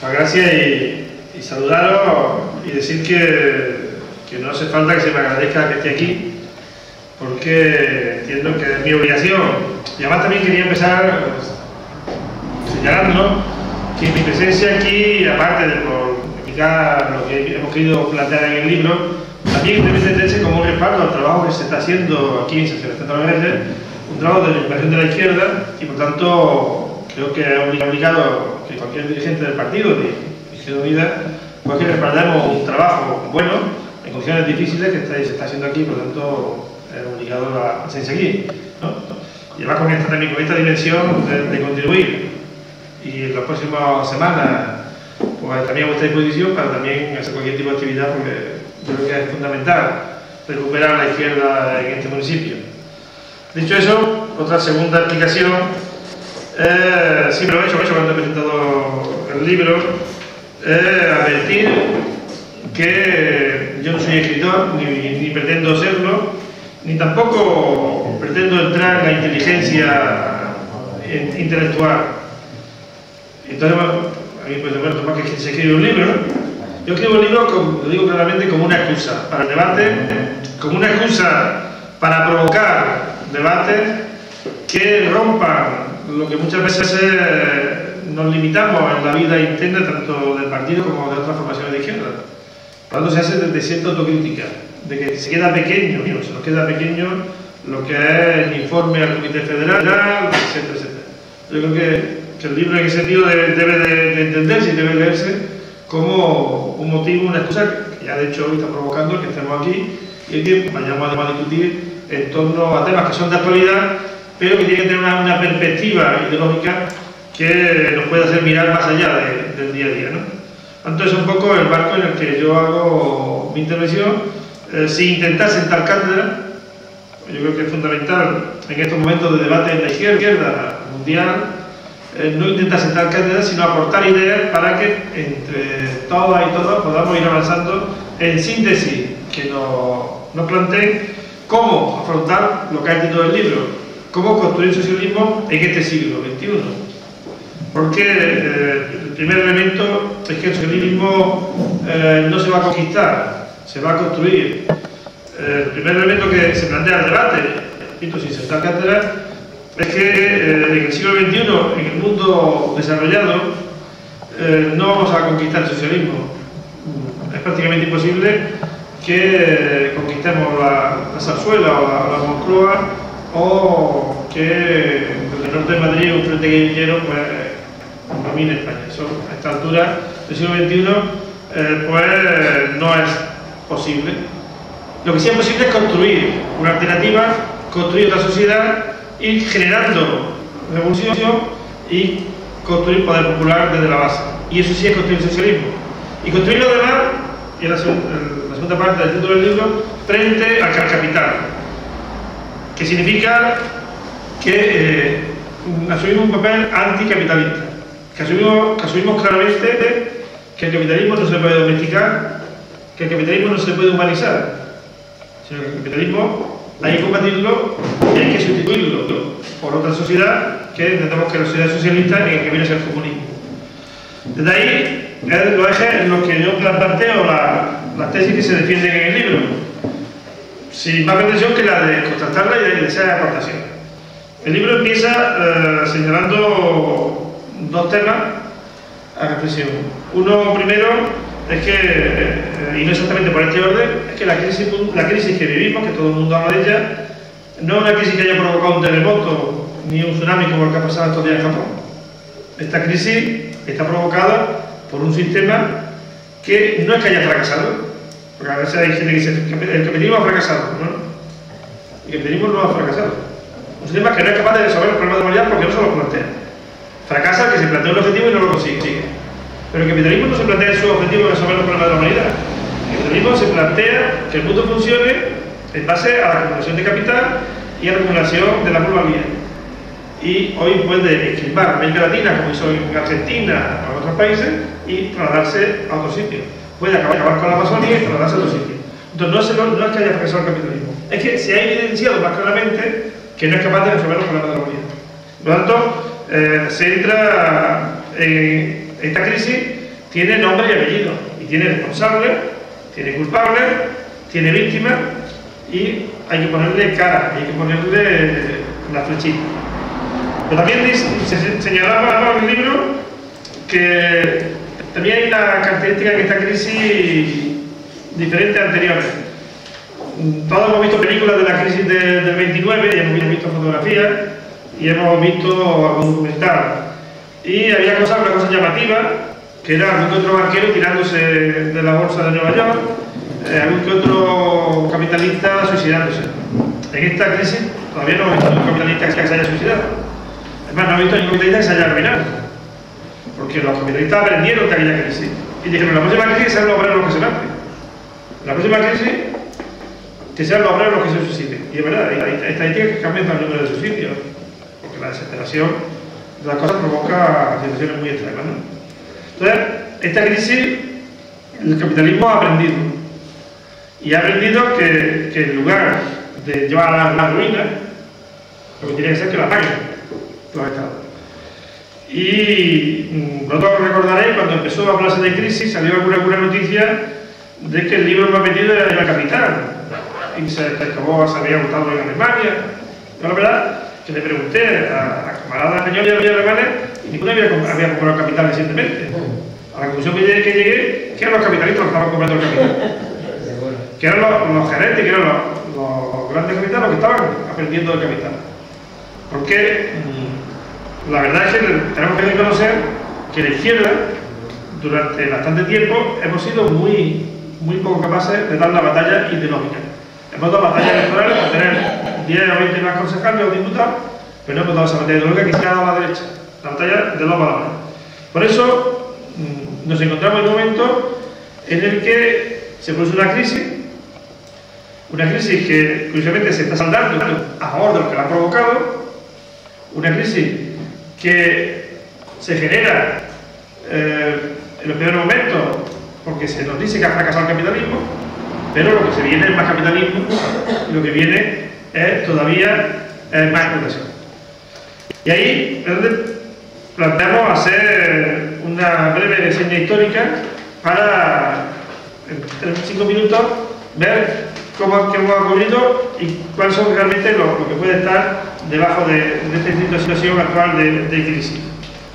Gracias y, y, saludaros y decir que, no hace falta que se me agradezca que esté aquí, porque entiendo que es mi obligación. Y además también quería empezar pues, señalando que mi presencia aquí, aparte de por explicar lo que hemos querido plantear en el libro, también debe entenderse como un respaldo al trabajo que se está haciendo aquí en San Sebastián de un trabajo de recuperación de la izquierda y por tanto creo que es obligado que cualquier dirigente del partido de Izquierda Unida pues que respaldemos un trabajo bueno en condiciones difíciles que se está haciendo aquí, por tanto es obligado a, seguir. ¿no? Y además con esta, también, con esta dimensión de, de contribuir y en las próximas semanas pues también a vuestra disposición para también hacer cualquier tipo de actividad porque creo que es fundamental recuperar la izquierda en este municipio. Dicho eso, otra segunda explicación, eh, siempre lo he hecho, cuando he presentado el libro, eh, advertir que yo no soy escritor, ni, ni, pretendo serlo, ni tampoco pretendo entrar en la inteligencia intelectual. Entonces, a mí pues me tomar que se escribe un libro, yo escribo un libro, lo digo claramente, como una excusa para el debate, como una excusa para provocar debates que rompan lo que muchas veces eh, nos limitamos en la vida interna tanto del partido como de otras formaciones de izquierda. Cuando se hace desde cierta autocrítica, de que se queda pequeño, se nos queda pequeño lo que es el informe al Comité Federal, etcétera, etcétera. Yo creo que, que el libro en ese sentido debe, debe de, de, entenderse y debe leerse como un motivo, una excusa que ya de hecho hoy está provocando que estemos aquí y que vayamos a discutir en torno a temas que son de actualidad, pero que tienen que tener una, una perspectiva ideológica que nos pueda hacer mirar más allá de, del día a día. ¿no? Entonces, un poco el marco en el que yo hago mi intervención, eh, sin intentar sentar cátedra, yo creo que es fundamental en estos momentos de debate en la izquierda mundial, eh, no intentar sentar cátedra, sino aportar ideas para que entre todas y todos podamos ir avanzando en síntesis que nos, nos planteen cómo afrontar lo que ha escrito el libro, cómo construir socialismo en este siglo XXI. Porque eh, el primer elemento es que el socialismo eh, no se va a conquistar, se va a construir. Eh, el primer elemento que se plantea el debate, repito, sin sentar cátedra, es que en el siglo XXI, en el mundo desarrollado, no vamos a conquistar el socialismo. Es prácticamente imposible que conquistemos la, la zarzuela o la, la, Moncloa o que desde el norte de Madrid un frente guerrillero pues domine España. Eso a esta altura del siglo XXI eh, pues no es posible. Lo que sí es posible es construir una alternativa, construir otra sociedad, ir generando revolución y construir poder popular desde la base. Y eso sí es construir el socialismo. Y construir lo demás, y la, la segunda parte del título del libro, frente al capital, que significa que eh, asumimos un papel anticapitalista, que asumimos, claramente que el capitalismo no se puede domesticar, que el capitalismo no se puede humanizar, sino que el capitalismo hay que combatirlo y hay que sustituirlo por otra sociedad que entendemos que es la sociedad socialista en el que viene a ser comunismo. Desde ahí es los ejes en los que yo planteo la, las tesis que se defienden en el libro, sin más pretensión que la de constatarla y de desear aportación. El libro empieza eh, señalando dos temas a reflexión. Uno primero es que, eh, y no exactamente por este orden, es que la la crisis que vivimos, que todo el mundo habla de ella, no es una crisis que haya provocado un terremoto ni un tsunami como el que ha pasado estos días en Japón. Esta crisis está provocada por un sistema que no es que haya fracasado, porque a veces hay gente que dice el capitalismo ha fracasado, ¿no? El capitalismo no ha fracasado. Un sistema que no es capaz de resolver los problemas de la humanidad porque no se los plantea. Fracasa que se plantea un objetivo y no lo consigue. Pero el capitalismo no se plantea su objetivo de resolver los problemas de la humanidad. El capitalismo se plantea que el mundo funcione en base a la acumulación de capital y a la acumulación de la plusvalía. Y hoy puede esquivar América Latina, como hizo en Argentina o en otros países, y trasladarse a otro sitio. Puede acabar, con la Amazonía y trasladarse a otro sitio. Entonces, no es, no es que haya fracasado el capitalismo, es que se ha evidenciado más claramente que no es capaz de resolver los problemas de la humanidad. Por lo tanto, eh, se entra en esta crisis tiene nombre y apellido, y tiene responsable, tiene culpable, tiene víctima, y hay que ponerle cara, hay que ponerle la flechita. Pero también se señalaba en el libro que también hay una característica en esta crisis diferente a anteriores. Todos hemos visto películas de la crisis del 29 y hemos visto fotografías y hemos visto algún documental. Y había cosas, una cosa llamativa, que era algún que otro banquero tirándose de la bolsa de Nueva York, eh, algún que otro capitalista suicidándose. En esta crisis todavía no hemos visto ningún capitalista que se haya suicidado. Además, no hemos visto ningún capitalista que se haya arruinado. Porque los capitalistas aprendieron de aquella crisis. Y dijeron, la próxima crisis serán los obreros los que se lancen. La próxima crisis, que sean los obreros los que se suiciden. Y es verdad, hay estadísticas que cambian el número de suicidios. Porque la desesperación de las cosas provoca situaciones muy extremas. Entonces, esta crisis, el capitalismo ha aprendido. Y ha aprendido que, que en lugar de llevar a la ruina, lo que tiene que ser que la paguen los estados. Y mm, vosotros recordaréis, cuando empezó a hablarse de crisis, salió alguna, noticia de que el libro más vendido era la capital. Y se, acabó, se había votado en Alemania. Pero la verdad que le pregunté a, a camaradas españoles y alemanes y ninguno había, había comprado capital recientemente. A la conclusión que llegué, que llegué que eran los capitalistas los que estaban comprando el capital. Que eran los, gerentes, que eran los, grandes capitales los que estaban aprendiendo del capital. Porque mm, la verdad es que tenemos que reconocer que la izquierda, durante bastante tiempo, hemos sido muy, muy poco capaces de dar la batalla ideológica. Hemos dado batallas electorales para tener 10 o 20 más concejales o diputados, pero no hemos dado esa batalla ideológica que se ha dado a la derecha, la batalla de los valores. Por eso mm, nos encontramos en un momento en el que se produce una crisis, una crisis que curiosamente se está saldando a favor de lo que la ha provocado, una crisis que se genera eh, en los primeros momentos porque se nos dice que ha fracasado el capitalismo, pero lo que se viene es más capitalismo y lo que viene es todavía más explotación. Y ahí es donde planteamos hacer una breve reseña histórica para, en cinco minutos, ver cómo, qué ha ocurrido y cuáles son realmente lo, que puede estar debajo de, esta situación actual de, de crisis.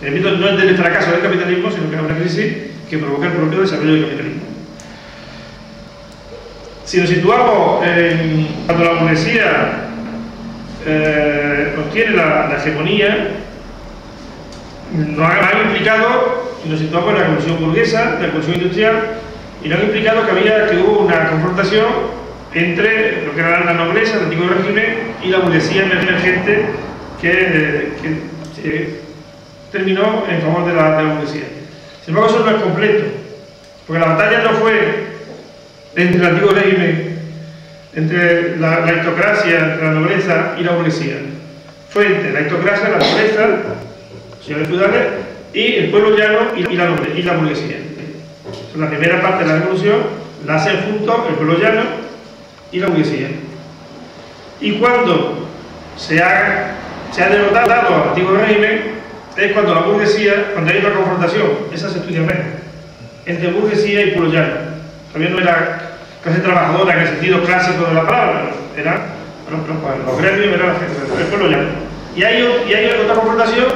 Repito, no es del fracaso del capitalismo, sino que es una crisis que provoca el propio desarrollo del capitalismo. Si nos situamos en cuando la burguesía eh, obtiene la, hegemonía, nos ha, implicado, y nos situamos en la revolución burguesa, la revolución industrial, y nos ha implicado que que hubo una confrontación entre lo que era la nobleza, el antiguo régimen, y la burguesía emergente que, que terminó en favor de la, de la burguesía. Sin embargo, eso no es completo, porque la batalla no fue entre el antiguo régimen, entre la, aristocracia, entre la nobleza y la burguesía. Fue entre la aristocracia, la nobleza, señores feudales, y el pueblo llano y, la, y la burguesía. la primera parte de la revolución la hacen juntos el pueblo llano y la burguesía. Y cuando se ha, se ha derrotado al antiguo régimen, es cuando la burguesía, cuando hay una confrontación, esa se estudia menos, entre burguesía y pueblo. Todavía no era clase trabajadora en el sentido clásico de la palabra, era bueno, los gremios, era el pueblo llano. Y hay, y hay otra confrontación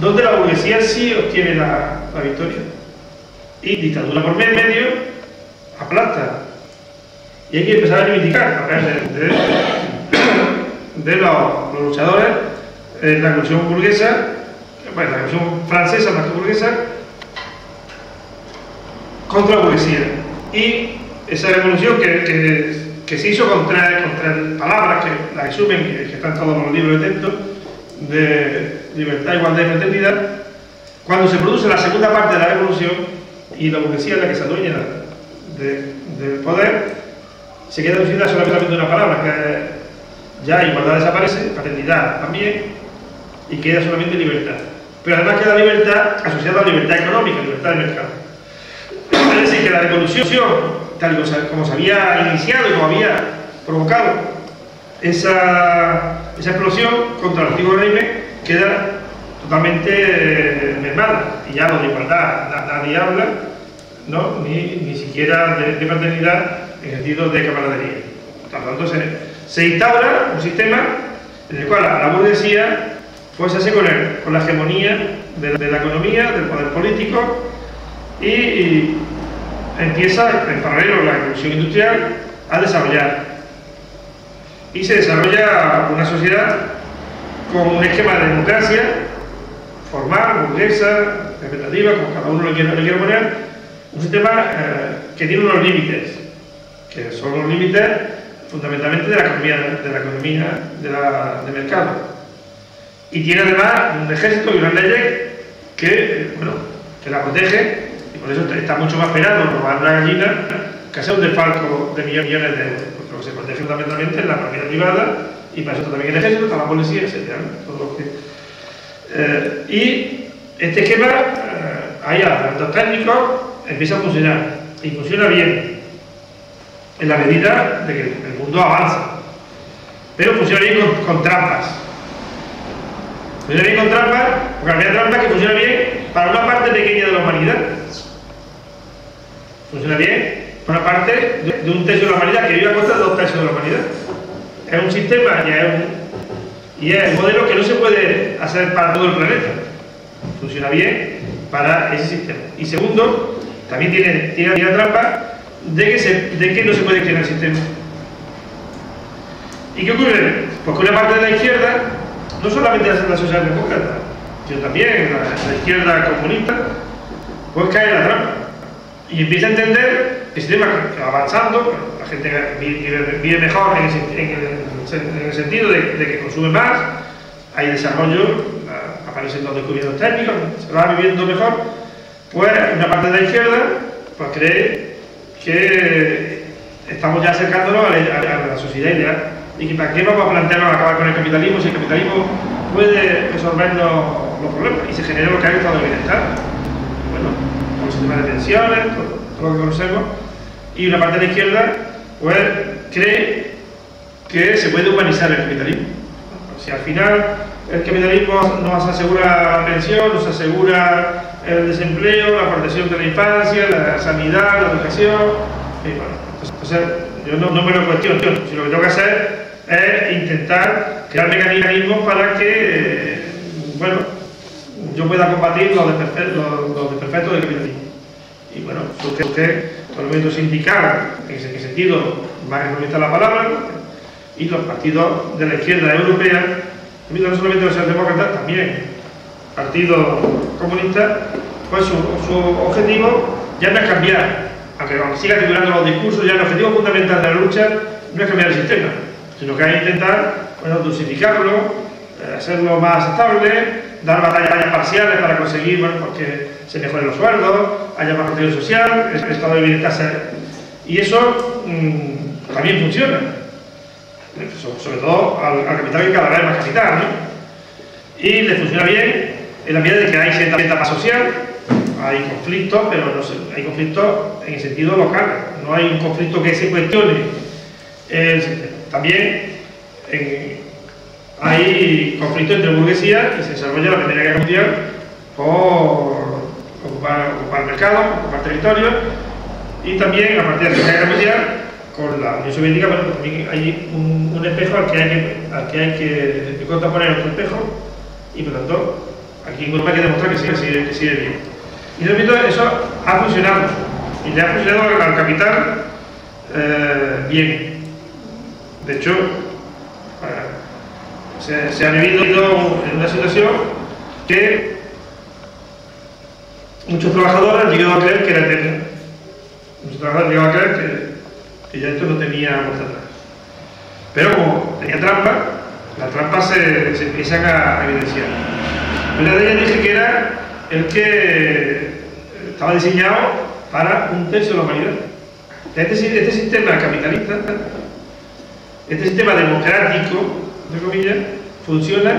donde la burguesía sí obtiene la, la victoria. Y dictadura por medio aplasta. Y hay que empezar a reivindicar de, de, de los, los, luchadores en la revolución burguesa bueno, la revolución francesa más que burguesa, contra la burguesía. Y esa revolución que, que, que se hizo contra, palabras que la resumen, que, que están todos los libros de texto, de libertad, igualdad y fraternidad, cuando se produce la segunda parte de la revolución y la burguesía es la que se adueña de, del poder, se queda reducida solamente una palabra, que ya igualdad desaparece, fraternidad también, y queda solamente libertad. Pero además queda libertad asociada a libertad económica, libertad de mercado. Es decir, que la revolución, tal como se había iniciado y como había provocado esa, esa explosión contra el antiguo régimen, queda totalmente eh, mermada. Y ya lo de igualdad nadie habla, ¿no? ni, ni siquiera de, de paternidad sentido de camaradería. Por lo tanto, se, instaura un sistema en el cual la, burguesía pues así con, el, con la hegemonía de, la economía, del poder político y, empieza en paralelo la revolución industrial a desarrollar y se desarrolla una sociedad con un esquema de democracia formal, burguesa, representativa, como cada uno le quiera poner, un sistema eh, que tiene unos límites, que son los límites fundamentalmente de la economía de, la economía de, la, de mercado. Y tiene además un ejército y unas leyes que, bueno, que la protege y por eso está mucho más penado robar una gallina que hacer un desfalco de millones de euros, porque lo que se protege fundamentalmente es la propiedad privada y para eso también el ejército, está la policía, etc. Todo lo que, eh, y este esquema, eh, ahí a los técnicos, empieza a funcionar y funciona bien en la medida de que el mundo avanza. Pero funciona bien con, trampas. Funciona bien con trampas, porque había trampas que funciona bien para una parte pequeña de la humanidad. Funciona bien para una parte de, un tercio de la humanidad que vive a costa de dos tercios de la humanidad. Es un sistema y es un, y es un modelo que no se puede hacer para todo el planeta. Funciona bien para ese sistema. Y segundo, también tiene, tiene la trampa de que, se, de que no se puede crear el sistema. ¿Y qué ocurre? Pues que una parte de la izquierda, no solamente la socialdemócrata, sino también la, izquierda comunista, pues cae en la trampa. Y empieza a entender que el sistema va avanzando, la gente vive, mejor en el, en, el, en el, sentido de, que consume más, hay desarrollo, aparecen los descubrimientos técnicos, se va viviendo mejor, pues una parte de la izquierda pues cree que estamos ya acercándonos a la, a la sociedad ideal y que para qué vamos a plantearnos acabar con el capitalismo si el capitalismo puede resolvernos los problemas y se genera lo que hay estado bienestar. Bueno, con el sistema de pensiones, todo, todo, lo que conocemos, y una parte de la izquierda pues cree que se puede humanizar el capitalismo. Si al final el capitalismo nos asegura pensión, nos asegura el desempleo, la protección de la infancia, la sanidad, la educación. Y bueno, entonces, yo no, no, me lo cuestiono. Si lo que tengo que hacer es intentar crear mecanismos para que, eh, bueno, yo pueda combatir los desperfectos, del capitalismo. Y bueno, usted todo el movimiento sindical, en ese sentido, más que la palabra, y los partidos de la izquierda europea, no solamente los demócratas, también Partido Comunista, pues su, objetivo ya no es cambiar, aunque siga titulando los discursos, ya el objetivo fundamental de la lucha no es cambiar el sistema, sino que hay que intentar bueno, dosificarlo, eh, hacerlo más estable, dar batallas parciales para conseguir bueno, porque se mejoren los sueldos, haya más protección social, el estado de bienestar y eso mmm, también funciona sobre todo al, al, capital que cada vez más capital ¿no? y le funciona bien en la medida de que hay cierta, paz social hay conflictos pero no hay conflictos en el sentido local. No hay un conflicto que se cuestione. El, también en, hay conflictos entre burguesía y se desarrolla la Primera Guerra Mundial por ocupar, ocupar mercados, ocupar territorios y también a partir de la Primera Guerra Mundial con la Unión Soviética, bueno, pues también hay un, espejo al que hay que, al que, hay que, que contraponer otro espejo. Y por tanto aquí en Europa hay que demostrar que que sigue, que bien. Y de momento eso ha funcionado y le ha funcionado al, al capital eh, bien. De hecho, eh, se, ha vivido en una situación que muchos trabajadores han llegado a creer que era eterna. Muchos trabajadores han llegado a creer que que ya esto no tenía vuelta atrás. Pero como tenía trampa, las trampas se, se empiezan a, evidenciar. Una de ellas dije que era el que estaba diseñado para un tercio de la humanidad. Este, este sistema capitalista, este sistema democrático, entre comillas, funciona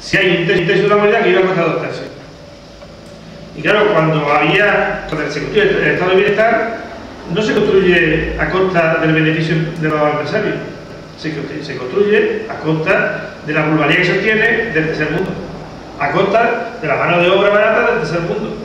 si hay un tercio de la humanidad que iba a costar dos tercios. Y claro, cuando había, cuando se construye el estado de bienestar, no se construye a costa del beneficio de los adversarios, se, construye a costa de la vulgaridad que se obtiene del tercer mundo, a costa de la mano de obra barata del tercer mundo,